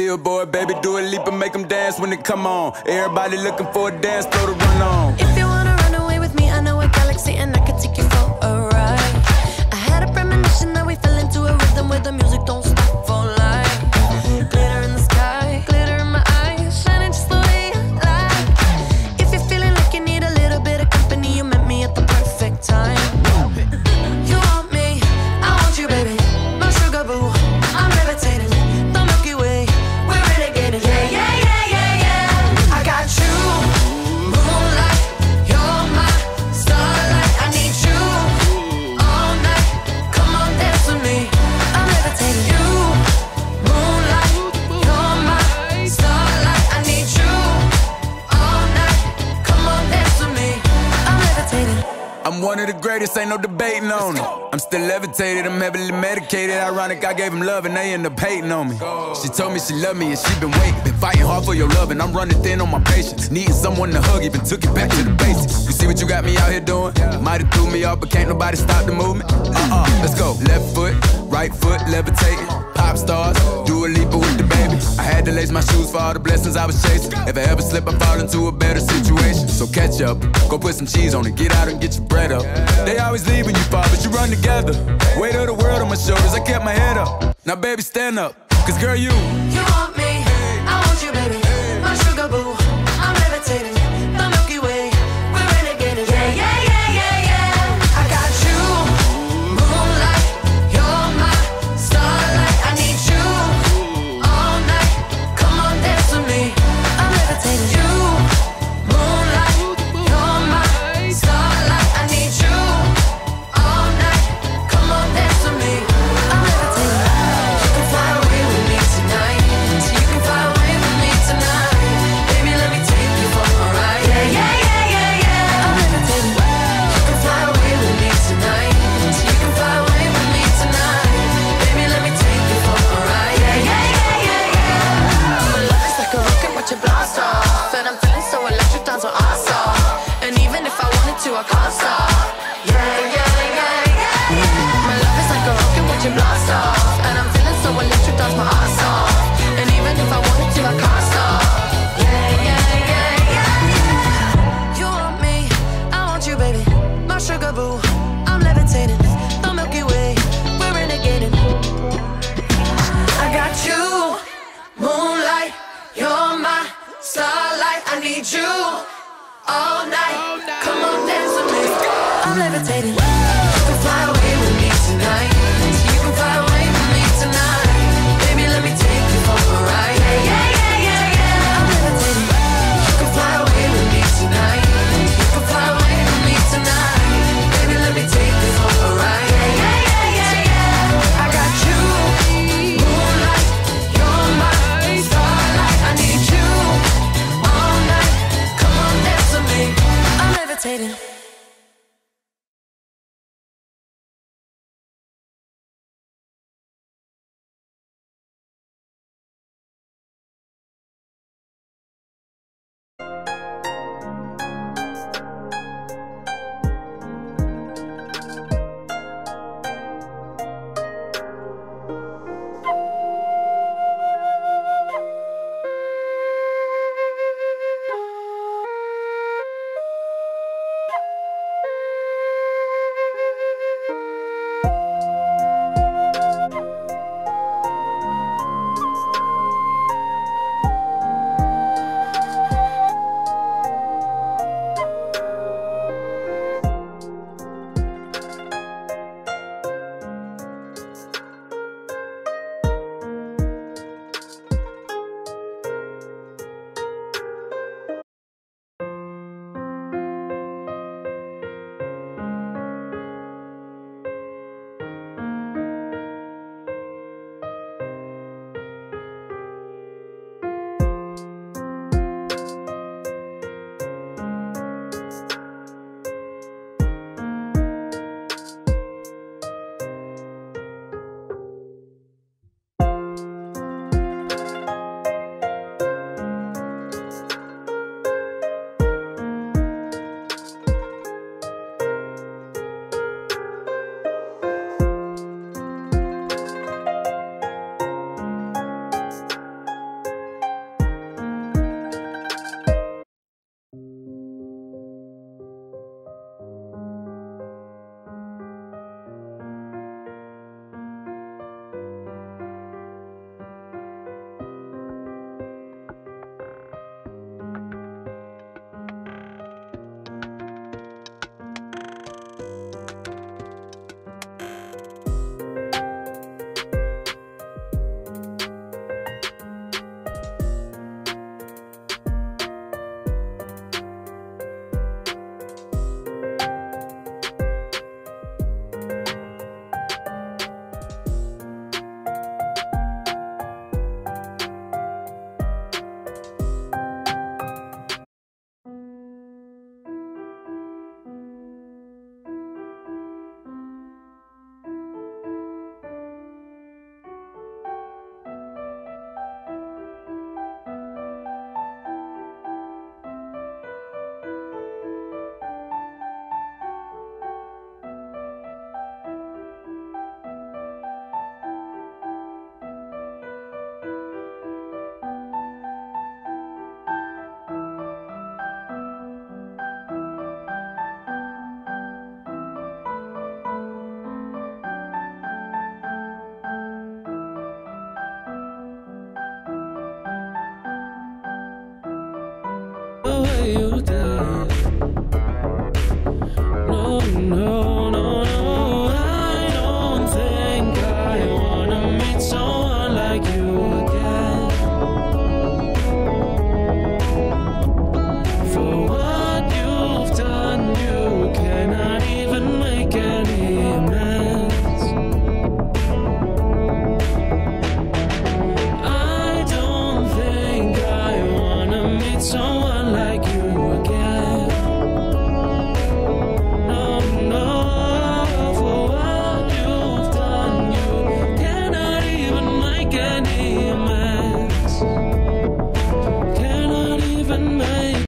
Billboard, baby, Dua Lipa and make them dance when they come on. Everybody looking for a dance floor to run on. If you wanna run away with me, I know a galaxy and I can take you for a ride. I had a premonition that we fell into a rhythm where the music don't stop greatest, ain't no debating on it. I'm still levitated, I'm heavily medicated. Ironic, I gave him love and they end up hating on me. She told me she loved me and she been waiting. Been fighting hard for your love and I'm running thin on my patience. Needing someone to hug, even took it back to the basics. You see what you got me out here doing? Might have threw me off, but can't nobody stop the movement. Uh-uh, let's go. Left foot, right foot, levitating. Pop stars, Dua Lipa with the baby. I had to lace my shoes for all the blessings I was chasing. If I ever slip, I fall into a better situation. So catch up, go put some cheese on it, get out and get your bread up. They always leaving you far, but you run together. Weight of the world on my shoulders, I kept my head up. Now, baby, stand up, cause girl, you. You want me, dance with us. And even if I wanted to, I can't stop. Need you all night. Come on, dance with me. I'm levitating.